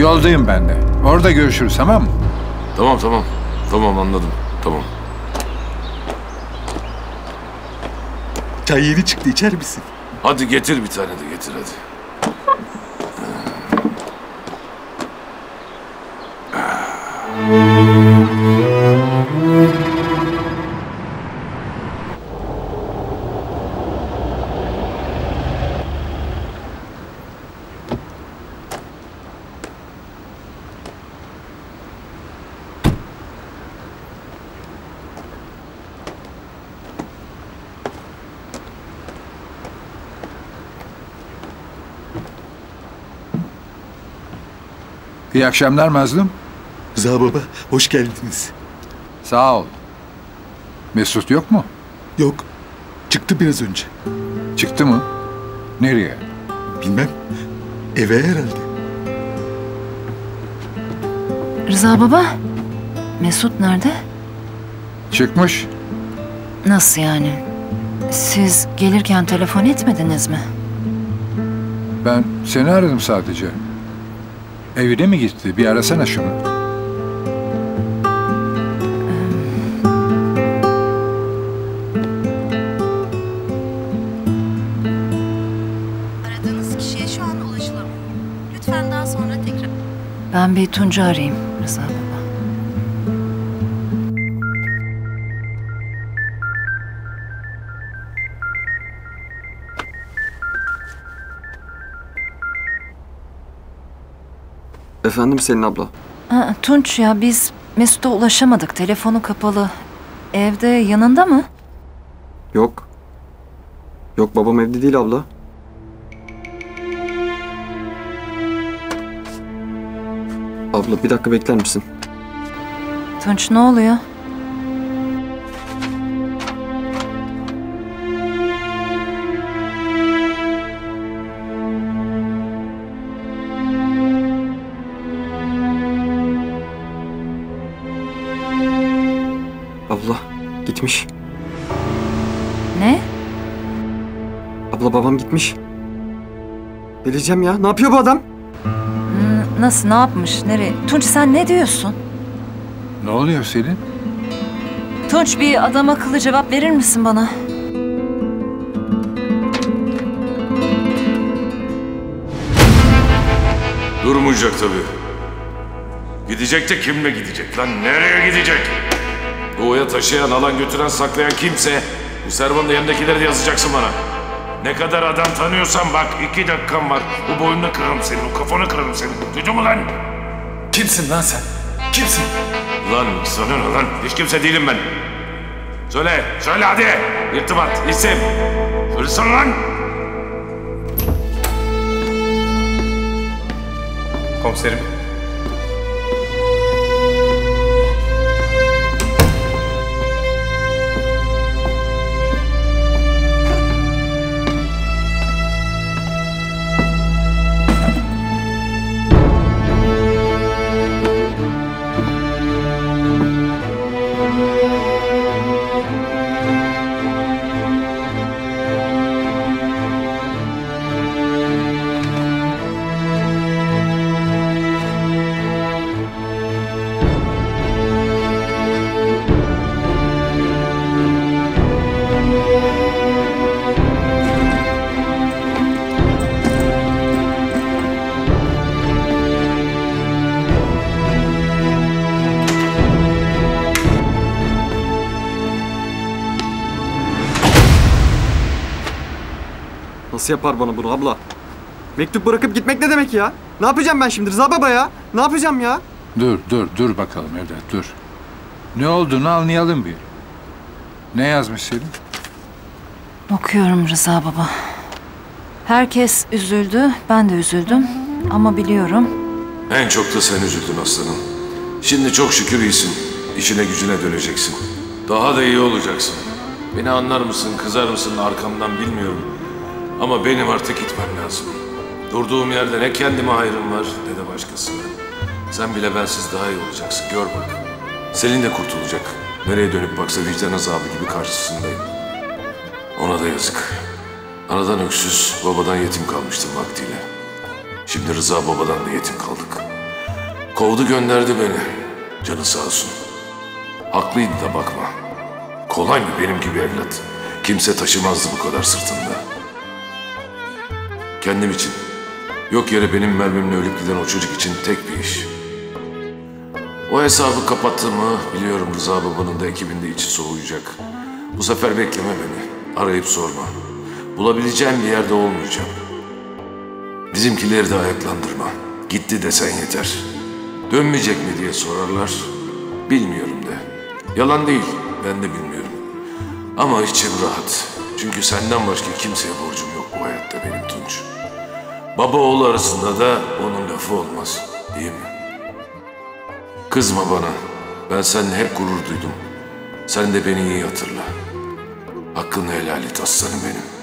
Yoldayım ben de. Orada görüşürüz tamam mı? Tamam tamam. Tamam anladım. Tamam. Çay yeni çıktı içer misin? Hadi getir bir tane de getir hadi. İyi akşamlar Mazlum. Rıza baba hoş geldiniz. Sağ ol. Mesut yok mu? Yok çıktı biraz önce. Çıktı mı? Nereye? Bilmem eve herhalde. Rıza baba, Mesut nerede? Çıkmış. Nasıl yani? Siz gelirken telefon etmediniz mi? Ben seni aradım sadece. Evine mi gitti? Bir arasana şunu. Aradığınız kişiye şu an ulaşılamıyor. Lütfen daha sonra tekrar... Ben bir Tuncu arayayım Rıza Efendim Selin abla. Ha, Tunç ya biz Mesut'a ulaşamadık. Telefonu kapalı. Evde yanında mı? Yok. Yok babam evde değil abla. Abla bir dakika bekler misin? Tunç ne oluyor? Abla gitmiş. Ne? Abla babam gitmiş. Delireceğim ya. Ne yapıyor bu adam? N- nasıl, ne yapmış, nereye? Tunç sen ne diyorsun? Ne oluyor Selin? Tunç bir adam akıllı cevap verir misin bana? Durmayacak tabii. Gidecek de kimle gidecek lan? Nereye gidecek? Doğuya taşıyan, alan götüren, saklayan kimse bu servanın yanındakileri de yazacaksın bana. Ne kadar adam tanıyorsan bak iki dakikan var. Bu boynunu kırarım senin, o kafanı kırarım senin. Duydun mu lan? Kimsin lan sen? Kimsin? Lan sana ne lan? Hiç kimse değilim ben. Söyle, söyle hadi. İrtibat, isim. Söylesene lan. Komiserim. Nasıl yapar bana bunu abla? Mektup bırakıp gitmek ne demek ya? Ne yapacağım ben şimdi Rıza baba ya? Ne yapacağım ya? Dur, dur, dur bakalım evlat, dur. Ne olduğunu anlayalım bir. Ne yazmış Selin? Okuyorum Rıza baba. Herkes üzüldü, ben de üzüldüm. Ama biliyorum En çok da sen üzüldün aslanım. Şimdi çok şükür iyisin. İşine gücüne döneceksin. Daha da iyi olacaksın. Beni anlar mısın, kızar mısın arkamdan bilmiyorum. Ama benim artık gitmem lazım. Durduğum yerde ne kendime hayrım var ne de başkasına. Sen bile bensiz daha iyi olacaksın. Gör bak. Selin de kurtulacak. Nereye dönüp baksa vicdan azabı gibi karşısındayım. Ona da yazık. Anadan öksüz, babadan yetim kalmıştım vaktiyle. Şimdi Rıza babadan da yetim kaldık. Kovdu gönderdi beni. Canı sağ olsun. Haklıydı da bakma. Kolay mı benim gibi evlat? Kimse taşımazdı bu kadar sırtında. Kendim için. Yok yere benim mermimle ölüp giden o çocuk için tek bir iş. O hesabı kapattığımı biliyorum Rıza babanın da ekibinde içi soğuyacak. Bu sefer bekleme beni. Arayıp sorma. Bulabileceğim bir yerde olmayacağım. Bizimkileri de ayaklandırma. Gitti desen yeter. Dönmeyecek mi diye sorarlar. Bilmiyorum de. Yalan değil. Ben de bilmiyorum. Ama içim rahat. Çünkü senden başka kimseye borcum yok hayatta benim Tunç. Baba oğul arasında da onun lafı olmaz. Değil mi? Kızma bana. Ben seninle hep gurur duydum. Sen de beni iyi hatırla. Hakkını helal et aslanım benim.